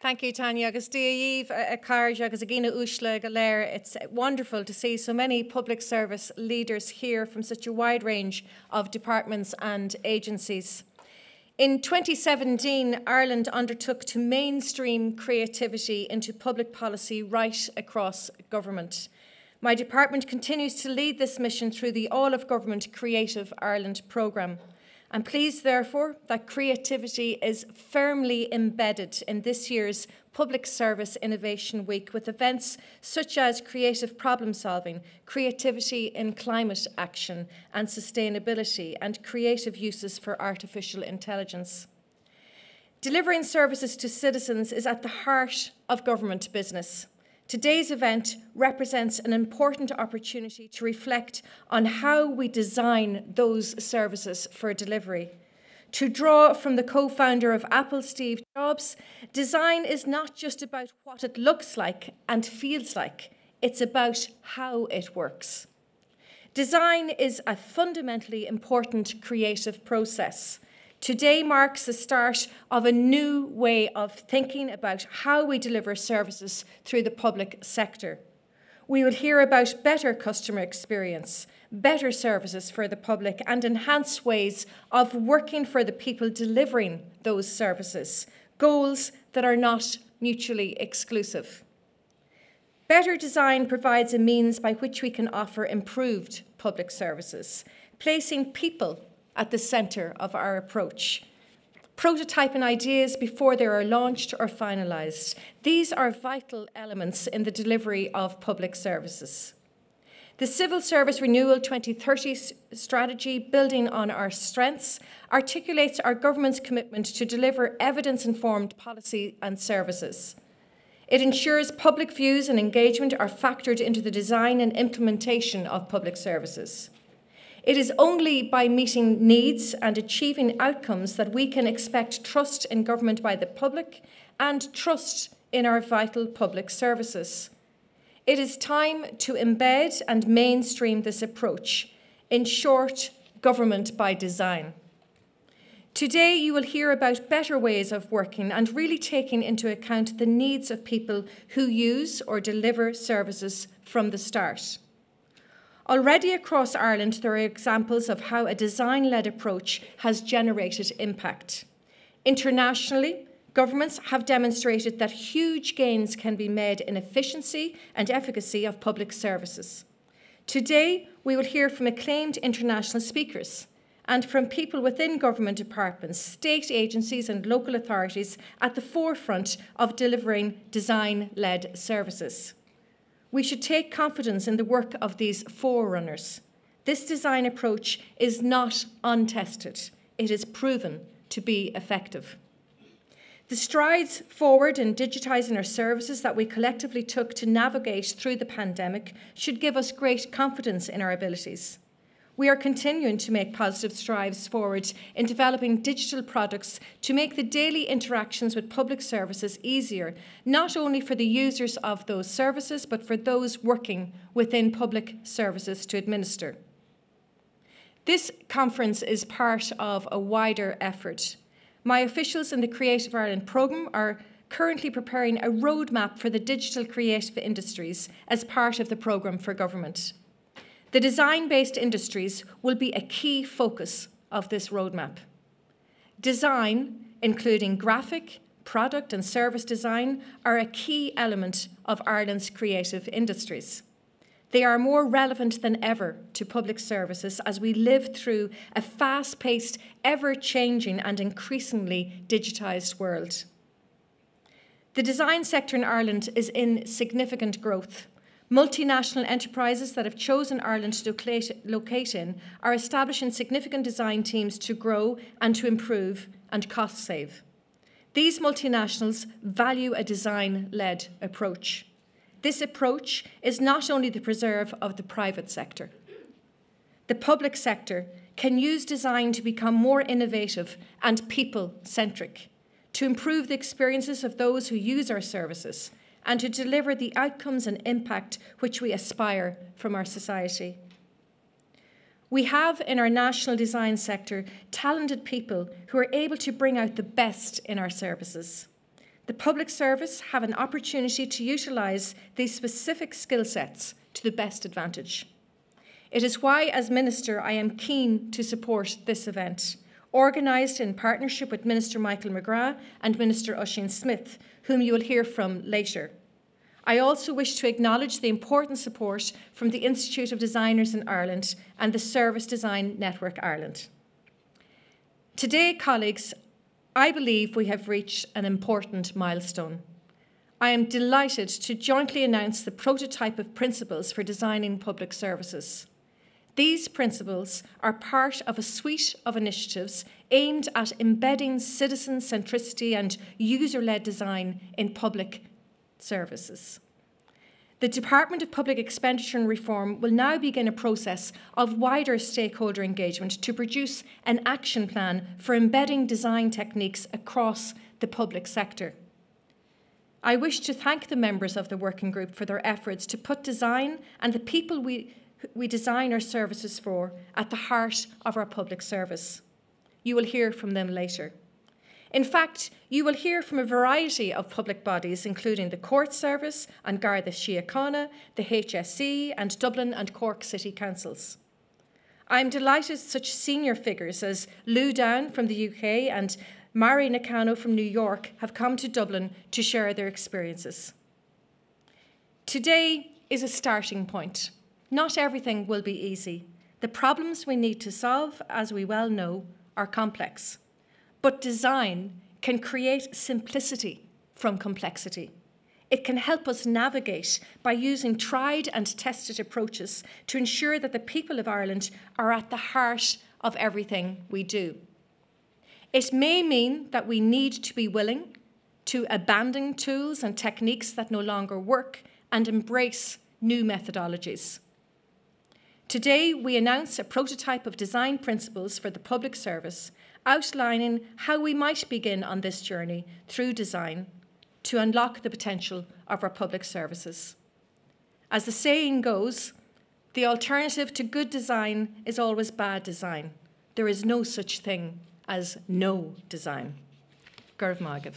Thank you, Tanya. Agus a. It's wonderful to see so many public service leaders here from such a wide range of departments and agencies. In 2017, Ireland undertook to mainstream creativity into public policy right across government. My department continues to lead this mission through the All of Government Creative Ireland programme. I'm pleased, therefore, that creativity is firmly embedded in this year's Public Service Innovation Week with events such as creative problem solving, creativity in climate action and sustainability, and creative uses for artificial intelligence. Delivering services to citizens is at the heart of government business. Today's event represents an important opportunity to reflect on how we design those services for delivery. To draw from the co founder of Apple, Steve Jobs, design is not just about what it looks like and feels like, it's about how it works. Design is a fundamentally important creative process. Today marks the start of a new way of thinking about how we deliver services through the public sector. We will hear about better customer experience, better services for the public, and enhanced ways of working for the people delivering those services, goals that are not mutually exclusive. Better design provides a means by which we can offer improved public services, placing people at the centre of our approach. Prototyping ideas before they are launched or finalised. These are vital elements in the delivery of public services. The Civil Service Renewal 2030 strategy, building on our strengths, articulates our government's commitment to deliver evidence informed policy and services. It ensures public views and engagement are factored into the design and implementation of public services. It is only by meeting needs and achieving outcomes that we can expect trust in government by the public and trust in our vital public services. It is time to embed and mainstream this approach. In short, government by design. Today, you will hear about better ways of working and really taking into account the needs of people who use or deliver services from the start. Already across Ireland, there are examples of how a design led approach has generated impact. Internationally, governments have demonstrated that huge gains can be made in efficiency and efficacy of public services. Today, we will hear from acclaimed international speakers and from people within government departments, state agencies, and local authorities at the forefront of delivering design led services. We should take confidence in the work of these forerunners. This design approach is not untested, it is proven to be effective. The strides forward in digitising our services that we collectively took to navigate through the pandemic should give us great confidence in our abilities. We are continuing to make positive strides forward in developing digital products to make the daily interactions with public services easier, not only for the users of those services, but for those working within public services to administer. This conference is part of a wider effort. My officials in the Creative Ireland programme are currently preparing a roadmap for the digital creative industries as part of the programme for government. The design based industries will be a key focus of this roadmap. Design, including graphic, product, and service design, are a key element of Ireland's creative industries. They are more relevant than ever to public services as we live through a fast paced, ever changing, and increasingly digitised world. The design sector in Ireland is in significant growth Multinational enterprises that have chosen Ireland to locate in are establishing significant design teams to grow and to improve and cost save. These multinationals value a design led approach. This approach is not only the preserve of the private sector, the public sector can use design to become more innovative and people centric, to improve the experiences of those who use our services and to deliver the outcomes and impact which we aspire from our society. We have in our national design sector talented people who are able to bring out the best in our services. the public service have an opportunity to utilise these specific skill sets to the best advantage. It is why, as Minister, I am keen to support this event, organised in partnership with Minister Michael McGrath and Minister Ossian Smyth, whom you will hear from later. I also wish to acknowledge the important support from the Institute of Designers in Ireland and the Service Design Network Ireland. Today, colleagues, I believe we have reached an important milestone. I am delighted to jointly announce the prototype of principles for designing public services. These principles are part of a suite of initiatives aimed at embedding citizen centricity and user led design in public services. The Department of Public Expenditure and Reform will now begin a process of wider stakeholder engagement to produce an action plan for embedding design techniques across the public sector. I wish to thank the members of the working group for their efforts to put design and the people we we design our services for at the heart of our public service. You will hear from them later. In fact, you will hear from a variety of public bodies, including the Court Service and Garda Síochána, the HSE, and Dublin and Cork City Councils. I am delighted such senior figures as Lou Downe from the UK and Mari Nakano from New York have come to Dublin to share their experiences. Today is a starting point. Not everything will be easy. The problems we need to solve, as we well know, are complex. But design can create simplicity from complexity. It can help us navigate by using tried and tested approaches to ensure that the people of Ireland are at the heart of everything we do. It may mean that we need to be willing to abandon tools and techniques that no longer work and embrace new methodologies. Today, we announce a prototype of design principles for the public service, outlining how we might begin on this journey through design to unlock the potential of our public services. As the saying goes, the alternative to good design is always bad design. There is no such thing as no design. Magav.